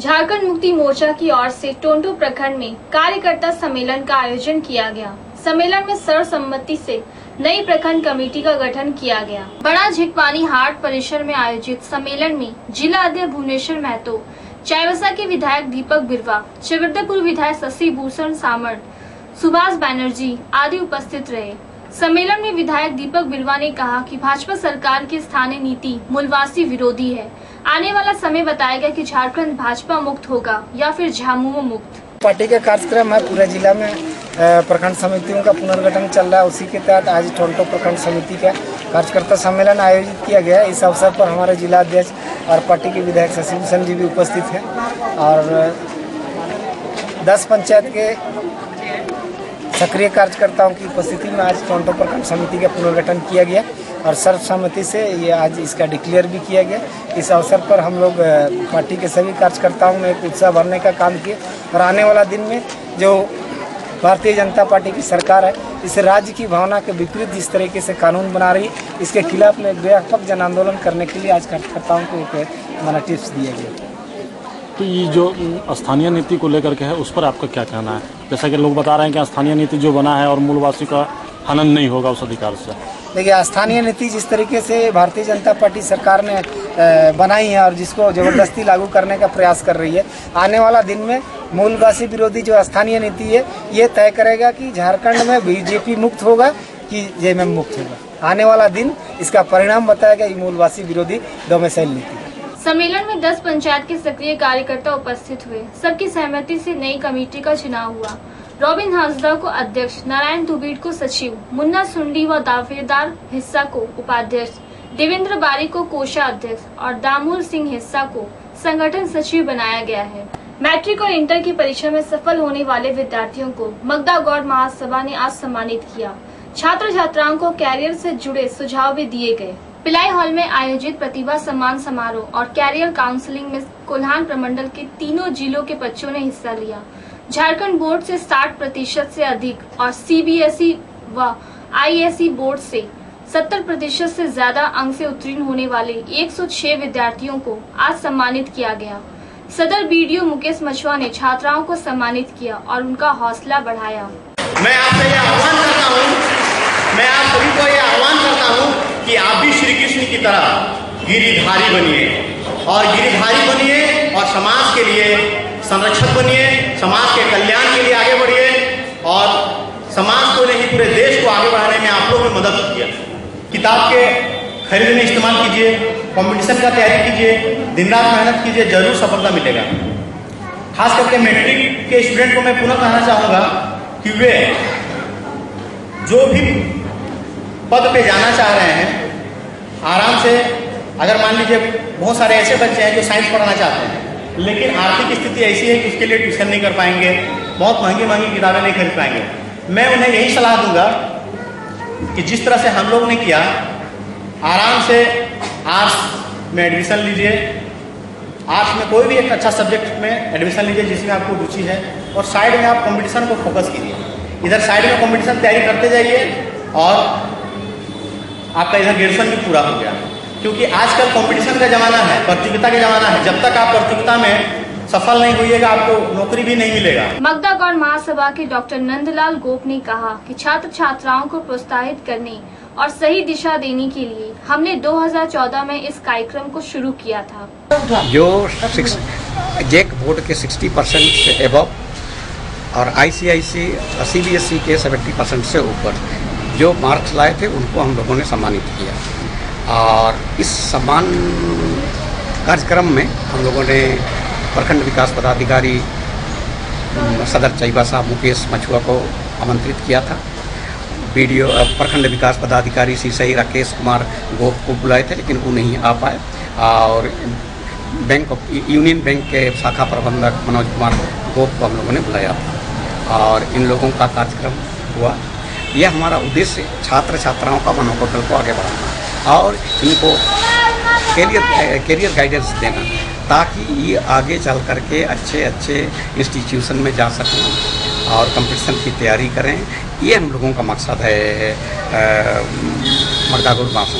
झारखंड मुक्ति मोर्चा की ओर से टोंटो प्रखंड में कार्यकर्ता सम्मेलन का आयोजन किया गया। सम्मेलन में सर्वसम्मति से नई प्रखंड कमेटी का गठन किया गया। बड़ा झिकपानी हाट परिसर में आयोजित सम्मेलन में जिला अध्यक्ष भुवनेश्वर महतो, चाईबसा के विधायक दीपक बिरवा चिवरदापुर विधायक शशि भूषण सामर सुभाष बैनर्जी आदि उपस्थित रहे। सम्मेलन में विधायक दीपक बिरवा ने कहा कि भाजपा सरकार की स्थानीय नीति मूलवासी विरोधी है। आने वाला समय बताएगा कि झारखंड भाजपा मुक्त होगा या फिर झामुमो मुक्त। पार्टी का कार्यक्रम है, पूरे जिला में प्रखंड समितियों का पुनर्गठन चल रहा है। उसी के तहत आज टोंटो प्रखंड समिति का कार्यकर्ता सम्मेलन आयोजित किया गया इस अवसर पर हमारे जिला अध्यक्ष और पार्टी के विधायक शशि भूषण जी भी उपस्थित हैं। और दस पंचायत के सक्रिय कार्यकर्ताओं की उपस्थिति में आज टोंटो प्रखंड समिति का पुनर्गठन किया गया। और सर्वसम्मति से ये आज इसका डिक्लेयर भी किया गया। इस अवसर पर हम लोग पार्टी के सभी कार्यकर्ताओं में एक उत्साह भरने का काम किए और आने वाला दिन में जो भारतीय जनता पार्टी की सरकार है, इस राज्य की भावना के विपरीत जिस तरीके से कानून बना रही है, इसके खिलाफ में व्यापक जन आंदोलन करने के लिए आज कार्यकर्ताओं को एक हमारा टिप्स दिया गया। तो ये जो स्थानीय नीति को लेकर के है, उस पर आपका क्या कहना है? जैसा कि लोग बता रहे हैं कि स्थानीय नीति जो बना है और मूलवासी का हनन नहीं होगा उस अधिकार से। देखिए स्थानीय नीति जिस तरीके से भारतीय जनता पार्टी सरकार ने बनाई है और जिसको ज़बरदस्ती लागू करने का प्रयास कर रही है आने वाला दिन में मूलवासी विरोधी जो स्थानीय नीति है ये तय करेगा कि झारखंड में बीजेपी मुक्त होगा कि जेएमएम मुक्त होगा। आने वाला दिन इसका परिणाम बताएगा ये मूलवासी विरोधी डोमेसाइल नीति। सम्मेलन में 10 पंचायत के सक्रिय कार्यकर्ता उपस्थित हुए। सबकी सहमति से नई कमेटी का चुनाव हुआ। रॉबिन हांसदा को अध्यक्ष, नारायण दुबीड को सचिव, मुन्ना सुंडी व दावेदार हिस्सा को उपाध्यक्ष, देवेंद्र बारी को कोषाध्यक्ष और दामोल सिंह हिस्सा को संगठन सचिव बनाया गया है। मैट्रिक और इंटर की परीक्षा में सफल होने वाले विद्यार्थियों को मगदा गौड़ महासभा ने आज सम्मानित किया। छात्र छात्राओं को कैरियर से जुड़े सुझाव भी दिए गए। पिलाई हॉल में आयोजित प्रतिभा सम्मान समारोह और कैरियर काउंसलिंग में कोल्हान प्रमंडल के तीनों जिलों के बच्चों ने हिस्सा लिया। झारखंड बोर्ड से 60 प्रतिशत से अधिक और सीबीएसई व आईएसई बोर्ड से 70 प्रतिशत से ज़्यादा अंक से उत्तीर्ण होने वाले 106 विद्यार्थियों को आज सम्मानित किया गया। सदर बीडीओ मुकेश मछुआ ने छात्राओं को सम्मानित किया और उनका हौसला बढ़ाया। मैं आपसे ये आह्वान करता हूँ, मैं आप सभी को ये आह्वान करता हूँ कि आप भी श्री कृष्ण की तरह गिरिधारी बनिए और गिरिधारी बनिए और समाज के लिए संरक्षक बनिए। समाज के कल्याण के लिए आगे बढ़िए और समाज को नहीं, पूरे देश को आगे बढ़ाने में आप लोगों भी मदद किया। किताब के खरीदने इस्तेमाल कीजिए कंपटीशन का तैयारी कीजिए दिन रात मेहनत कीजिए, ज़रूर सफलता मिलेगा। खास करके मैट्रिक के स्टूडेंट को मैं पुनः कहना चाहूँगा कि वे जो भी पद पे जाना चाह रहे हैं, आराम से, अगर मान लीजिए बहुत सारे ऐसे बच्चे हैं जो साइंस पढ़ना चाहते हैं लेकिन आर्थिक स्थिति ऐसी है कि उसके लिए ट्यूशन नहीं कर पाएँगे, बहुत महँगी महँगी किताबें नहीं खरीद पाएँगे। मैं उन्हें यही सलाह दूँगा कि जिस तरह से हम लोग ने किया, आराम से आर्ट्स में एडमिशन लीजिए, आर्ट्स में कोई भी एक अच्छा सब्जेक्ट में एडमिशन लीजिए जिसमें आपको रुचि है, और साइड में आप कंपटीशन को फोकस कीजिए। इधर साइड में कंपटीशन तैयारी करते जाइए, और आपका इधर ग्रेजुएशन भी पूरा हो गया। क्योंकि आजकल कंपटीशन का ज़माना है प्रतियोगिता का ज़माना है। जब तक आप प्रतियोगिता में सफल नहीं होइएगा आपको नौकरी भी नहीं मिलेगा। मगदा गौड़ महासभा के डॉक्टर नंदलाल गोप ने कहा कि छात्र छात्राओं को प्रोत्साहित करने और सही दिशा देने के लिए हमने 2014 में इस कार्यक्रम को शुरू किया था। जो जेक बोर्ड के 60 परसेंट से एबव और आईसीआईसी सीबीएसई के 70 परसेंट से ऊपर जो मार्क्स लाए थे उनको हम लोगों ने सम्मानित किया। और इस सम्मान कार्यक्रम में हम लोगों ने प्रखंड विकास पदाधिकारी सदर चैबा साहब मुकेश मछुआ को आमंत्रित किया था। वीडियो प्रखंड विकास पदाधिकारी श्री सही राकेश कुमार गोप को बुलाए थे, लेकिन वो नहीं आ पाए। और बैंक ऑफ़, यूनियन बैंक के शाखा प्रबंधक मनोज कुमार गोप को हम लोगों ने बुलाया था। और इन लोगों का कार्यक्रम हुआ। यह हमारा उद्देश्य छात्र छात्राओं का मनोकौशल को आगे बढ़ाना और इनको कैरियर करियर गाइडेंस देना, ताकि ये आगे चल करके अच्छे अच्छे इंस्टीट्यूशन में जा सकें और कंपटीशन की तैयारी करें। ये हम लोगों का मकसद है मर्दागुर बासू